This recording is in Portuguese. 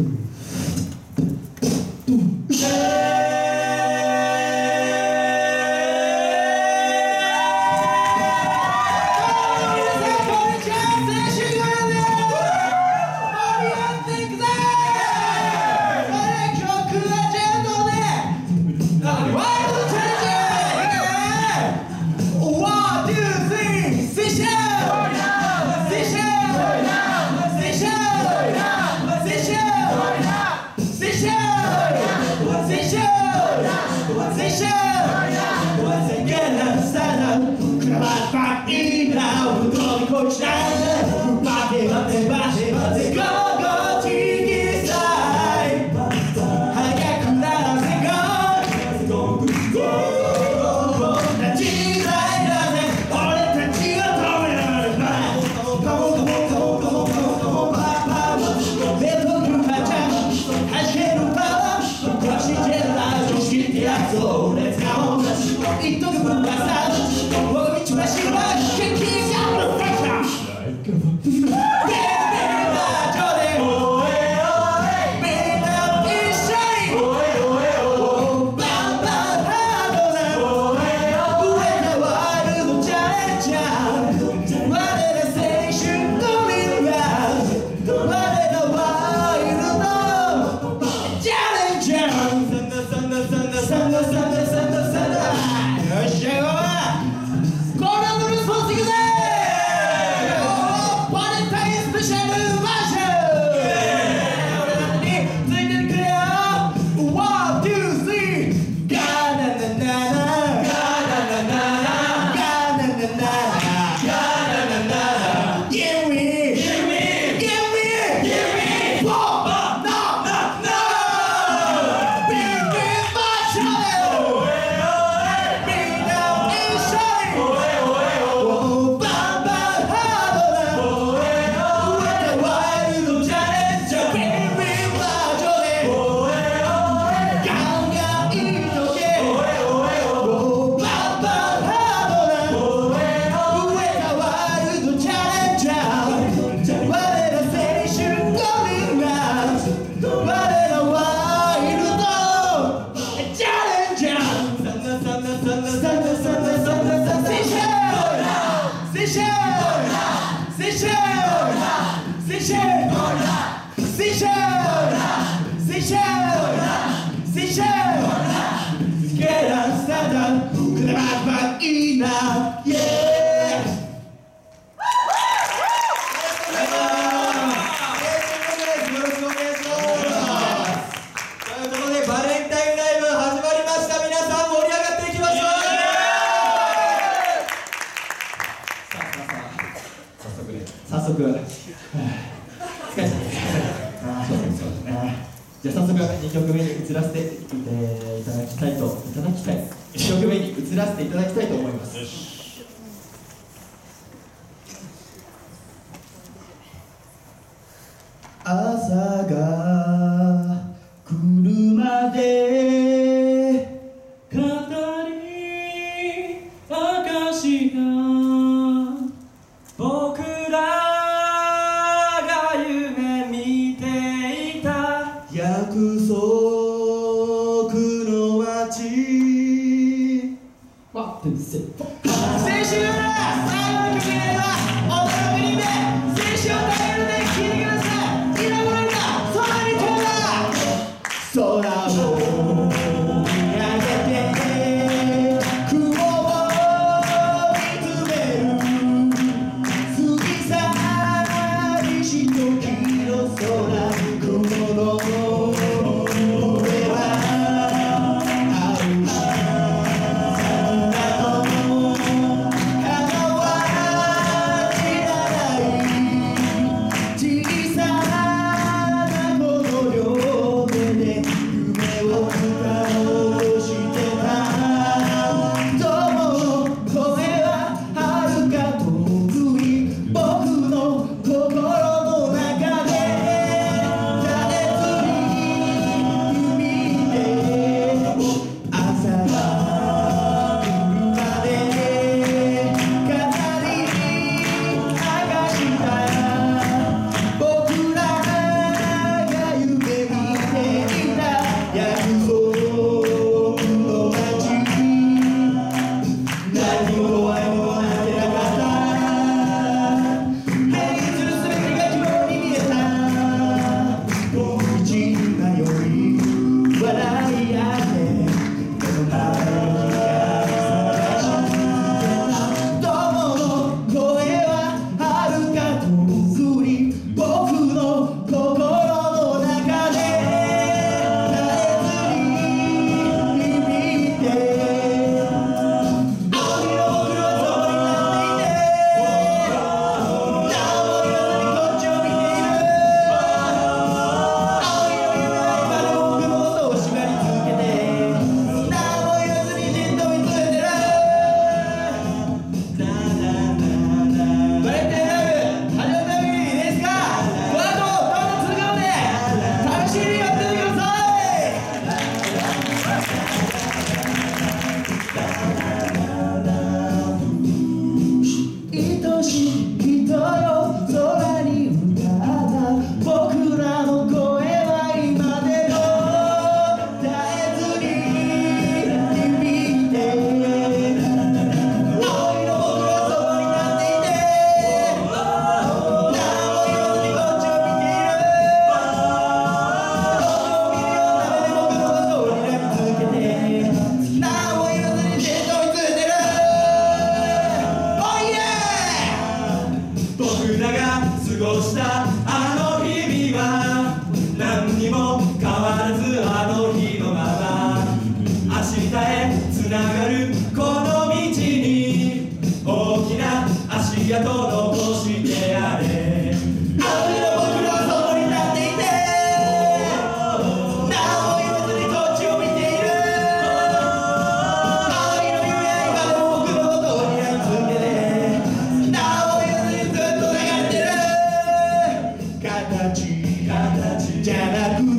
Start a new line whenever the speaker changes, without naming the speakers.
tum, tum. knows Seychelles Seychelles Seychelles 2曲目に移らせてえいただきたいといただきたい。1曲目に移らせていただきたいと思います。 끝까지 와, 둘, 셋, 셋이 노래! around. 形形じゃなく